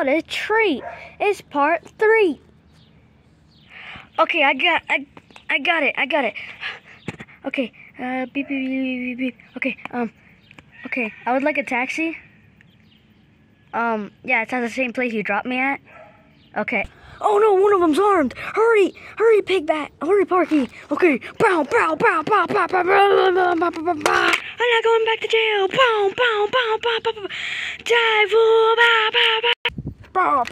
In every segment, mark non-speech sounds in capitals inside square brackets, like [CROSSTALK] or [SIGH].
what a treat. It's part three. Okay, I got I I got it. I got it. Okay, uh beep beep beep beep beep. Okay, um okay, I would like a taxi. Um yeah, it's at the same place you dropped me at. Okay. Oh no, one of them's armed. Hurry, hurry, pigbat. Hurry, Parky. Okay. Bow, bow, bow, bow, bow, bow, bow, bow, bow, bow, bow. I'm not going back to jail. Bow, bow, bow, bow, bow, bow. Die, fool. Bow, bow, bow. Oh.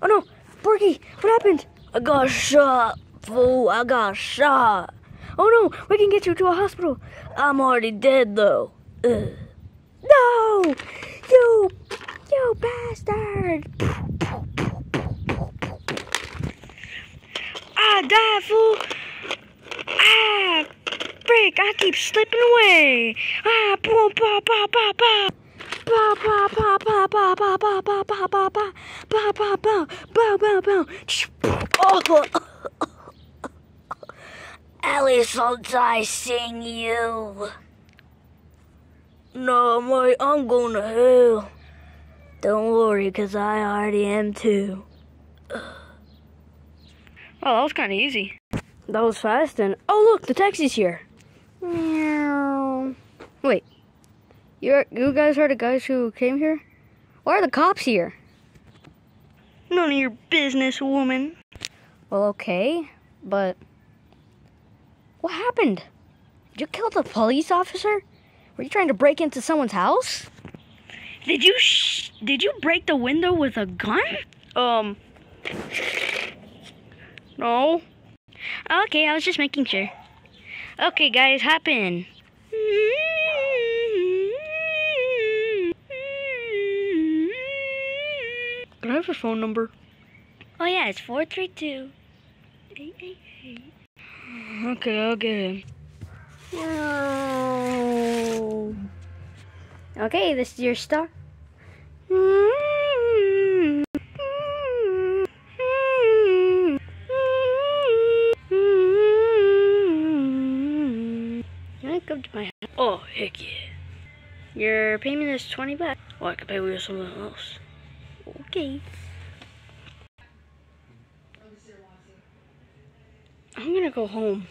Oh no, Porky, what happened? I got shot, fool. I got shot. Oh no, we can get you to a hospital. I'm already dead though. Ugh. [SIGHS] No, you, you bastard. Ah, die, fool. Ah, frick, I keep slipping away. Ah, boom, ba, ba, ba, ba. Ba, ba, ba, ba, ba, ba, ba, ba, ba, ba, ba. Ba, ba, ba, ba, ba, ba. Oh. At least I'll seeing you. No, mate, I'm going to hell. Don't worry, because I already am too. Oh, that was kind of easy. That was fast, and oh look, the taxi's here. Meow. Wait, you you guys are the guys who came here? Why are the cops here? None of your business, woman. Well, okay, but what happened? Did you kill the police officer? Were you trying to break into someone's house? Did you sh- did you break the window with a gun? Um. No. Okay, I was just making sure. Okay, guys, hop in. Can I have your phone number? Oh yeah, it's 432. Okay, I'll get him. Okay, this is your star. I come to my house? Oh, heck yeah. Your payment is 20 bucks. Or I can pay with something else. Okay. I'm gonna go home.